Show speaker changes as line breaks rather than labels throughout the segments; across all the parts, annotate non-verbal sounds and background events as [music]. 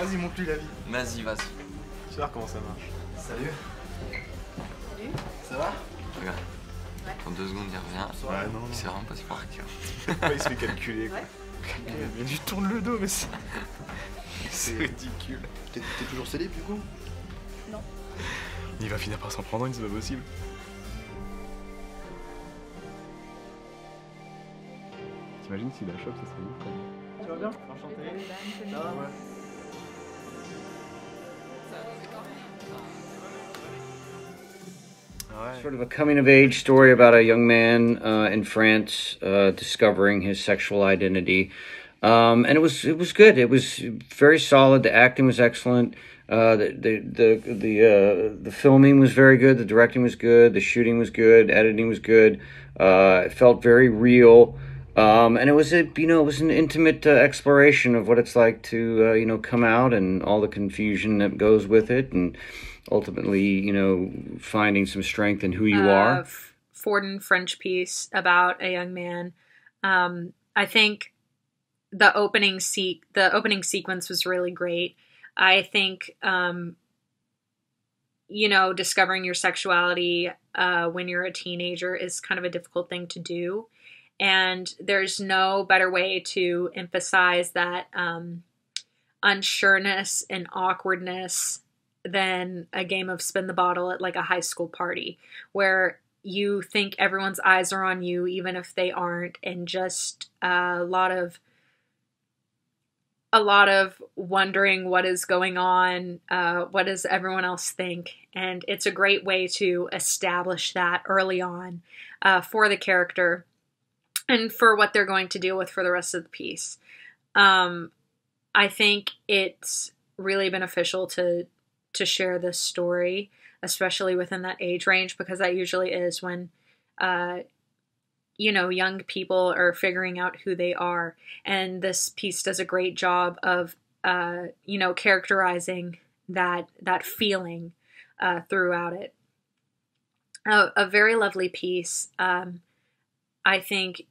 Vas-y.
Monte-lui la vie.
Vas-y, vas-y.
Tu vas voir comment ça marche.
Salut.
Salut.
Ça va? Regarde. En deux secondes, il revient.
Ouais, non, non.
C'est vraiment pas si fort que
Ouais, il se fait calculer. Quoi.
Ouais.
Mais tu tournes le dos, mais c'est. [laughs] C'est ridicule.
T'es toujours célèbre du coup?
Il va finir par s'en prendre une, c'est pas possible. T'imagines s'il la chope, ça serait ouf quand même. Tu vas bien Enchanté. Ça va ouais.
Sort of a coming of age story about a young man uh, in France uh, discovering his sexual identity, um, and it was it was good. It was very solid. The acting was excellent. Uh, the the the the, uh, the filming was very good. The directing was good. The shooting was good. Editing was good. Uh, it felt very real. Um, and it was a you know it was an intimate uh, exploration of what it's like to uh, you know come out and all the confusion that goes with it and ultimately you know finding some strength in who you are.
uh, Forden French piece about a young man. Um, I think the opening se- the opening sequence was really great. I think um, you know discovering your sexuality uh, when you're a teenager is kind of a difficult thing to do, and there's no better way to emphasize that um, unsureness and awkwardness than a game of spin the bottle at like a high school party where you think everyone's eyes are on you even if they aren't. And just a lot of a lot of wondering what is going on uh, what does everyone else think? And it's a great way to establish that early on uh, for the character and for what they're going to deal with for the rest of the piece um, i think it's really beneficial to to share this story, especially within that age range, because that usually is when, uh, you know, young people are figuring out who they are. And this piece does a great job of, uh, you know, characterizing that that feeling uh, throughout it. A, a very lovely piece. Um, I think.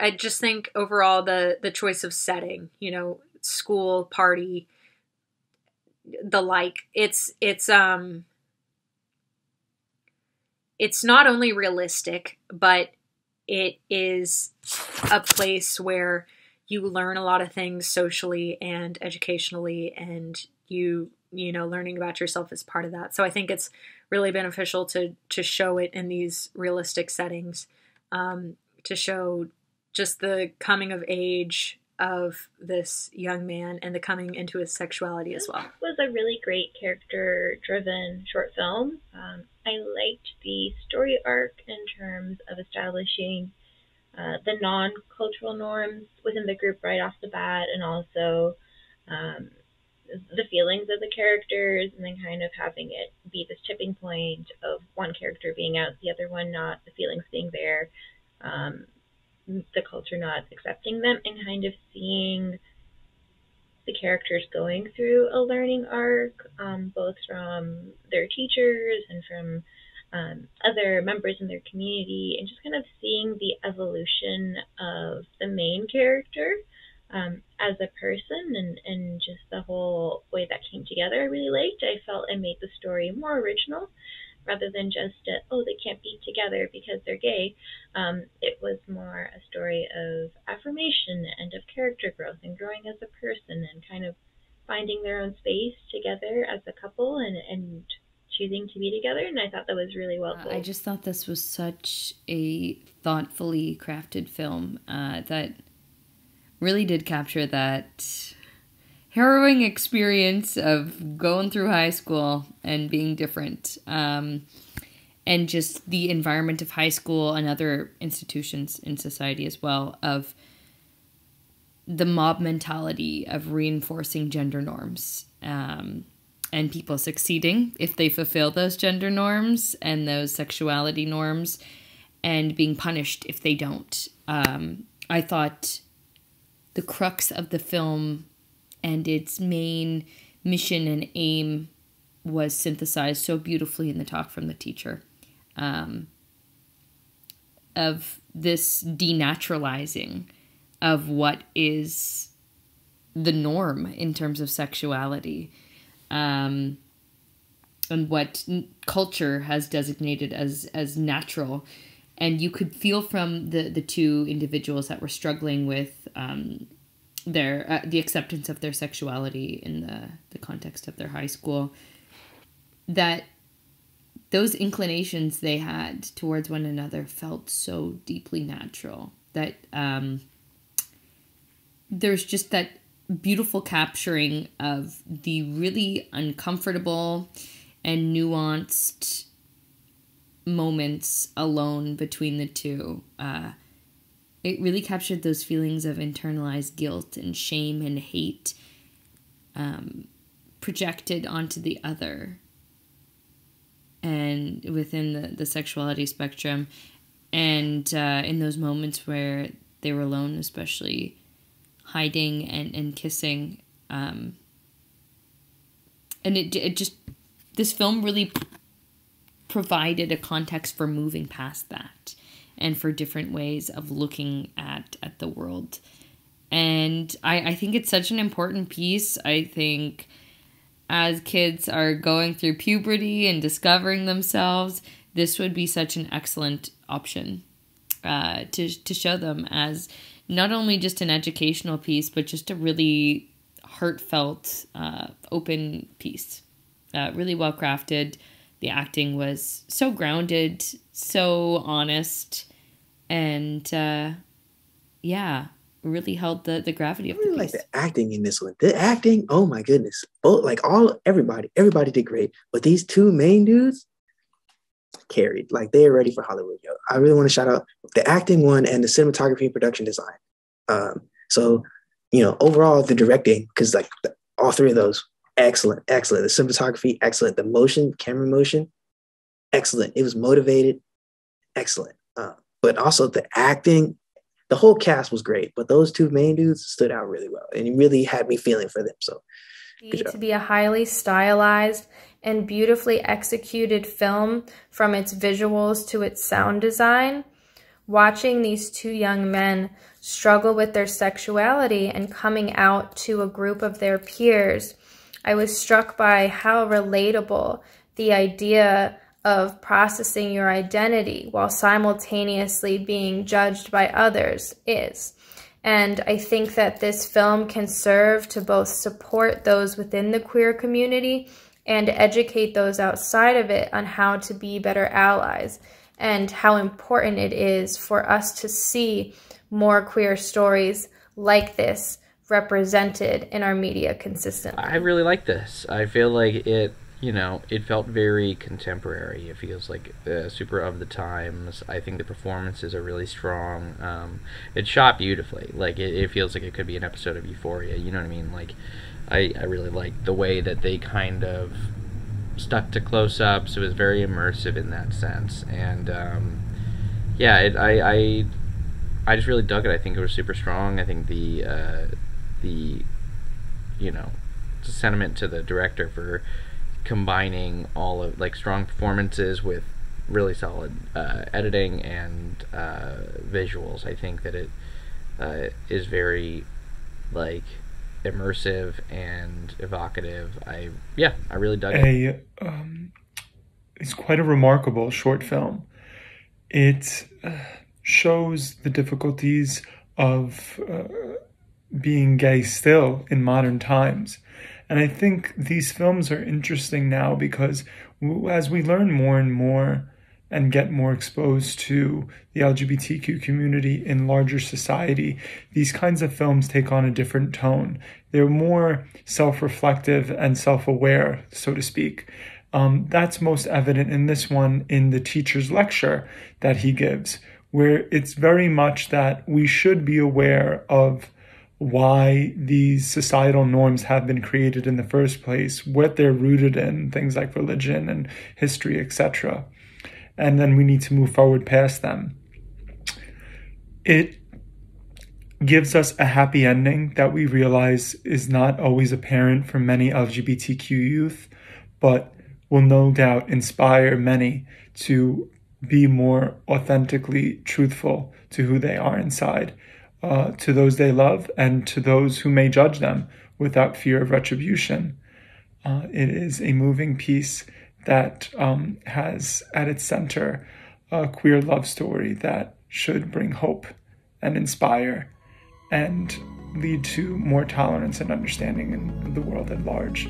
I just think overall the the choice of setting, you know, school party the like it's it's um it's not only realistic but it is a place where you learn a lot of things socially and educationally and you you know learning about yourself is part of that. So i think it's really beneficial to to show it in these realistic settings um, to show just the coming of age of this young man and the coming into his sexuality as well.
It was a really great character driven short film. Um, I liked the story arc in terms of establishing uh, the non cultural norms within the group right off the bat and also um, the feelings of the characters and then kind of having it be this tipping point of one character being out, the other one not, the feelings being there. Um, the culture not accepting them and kind of seeing the characters going through a learning arc, um, both from their teachers and from um, other members in their community, and just kind of seeing the evolution of the main character um, as a person and, and just the whole way that came together. I really liked. I felt it made the story more original rather than just a, oh they can't be together because they're gay um, it was more a story of affirmation and of character growth and growing as a person and kind of finding their own space together as a couple and, and choosing to be together and i thought that was really well
I just thought this was such a thoughtfully crafted film uh, that really did capture that harrowing experience of going through high school and being different um, and just the environment of high school and other institutions in society as well of the mob mentality of reinforcing gender norms um, and people succeeding if they fulfill those gender norms and those sexuality norms and being punished if they don't. Um, i thought the crux of the film and its main mission and aim was synthesized so beautifully in the talk from the teacher um, of this denaturalizing of what is the norm in terms of sexuality um, and what culture has designated as as natural. And you could feel from the the two individuals that were struggling with um, their uh, the acceptance of their sexuality in the the context of their high school that those inclinations they had towards one another felt so deeply natural that um, there's just that beautiful capturing of the really uncomfortable and nuanced moments alone between the two. Uh, it really captured those feelings of internalized guilt and shame and hate um, projected onto the other. And within the, the sexuality spectrum. And uh, in those moments where they were alone especially hiding and, and kissing um, and it, it just this film really provided a context for moving past that and for different ways of looking at at the world. And i i think it's such an important piece. I think as kids are going through puberty and discovering themselves this would be such an excellent option uh, to to show them as not only just an educational piece but just a really heartfelt uh, open piece. Uh, really well crafted. The acting was so grounded, so honest, and uh, yeah, really held the the gravity of
I really
the
like the acting in this one. The acting, oh my goodness. Both like all everybody, everybody did great. But these two main dudes carried. Like they are ready for Hollywood. Yo. I really want to shout out the acting one and the cinematography and production design. Um, so you know, overall the directing, because like the, all three of those, excellent, excellent. The cinematography, excellent. The motion, camera motion, excellent. It was motivated, excellent. Uh, but also the acting, the whole cast was great, but those two main dudes stood out really well, and it really had me feeling for them. So
to be a highly stylized and beautifully executed film from its visuals to its sound design. Watching these two young men struggle with their sexuality and coming out to a group of their peers, I was struck by how relatable the idea of processing your identity while simultaneously being judged by others is. And I think that this film can serve to both support those within the queer community and educate those outside of it on how to be better allies and how important it is for us to see more queer stories like this represented in our media consistently.
I really like this. I feel like it, you know, it felt very contemporary. It feels like uh, super of the times. I think the performances are really strong. Um, it's shot beautifully. Like it, it feels like it could be an episode of Euphoria. You know what I mean? Like, I I really like the way that they kind of stuck to close-ups. It was very immersive in that sense, and um, yeah, it, I I I just really dug it. I think it was super strong. I think the uh, the you know sentiment to the director for combining all of like strong performances with really solid uh, editing and uh, visuals. I think that it uh, is very like immersive and evocative. I yeah, I really dug it.
um, it's quite a remarkable short film. It uh, shows the difficulties of uh, being gay still in modern times. And I think these films are interesting now because as we learn more and more and get more exposed to the LGBTQ community in larger society, these kinds of films take on a different tone. They're more self reflective and self aware, so to speak. Um, that's most evident in this one in the teacher's lecture that he gives, where it's very much that we should be aware of why these societal norms have been created in the first place, what they're rooted in, things like religion and history, etc. And then we need to move forward past them. It gives us a happy ending that we realize is not always apparent for many LGBTQ youth, but will no doubt inspire many to be more authentically truthful to who they are inside. Uh, to those they love and to those who may judge them without fear of retribution. Uh, it is a moving piece that um, has at its center a queer love story that should bring hope and inspire and lead to more tolerance and understanding in the world at large.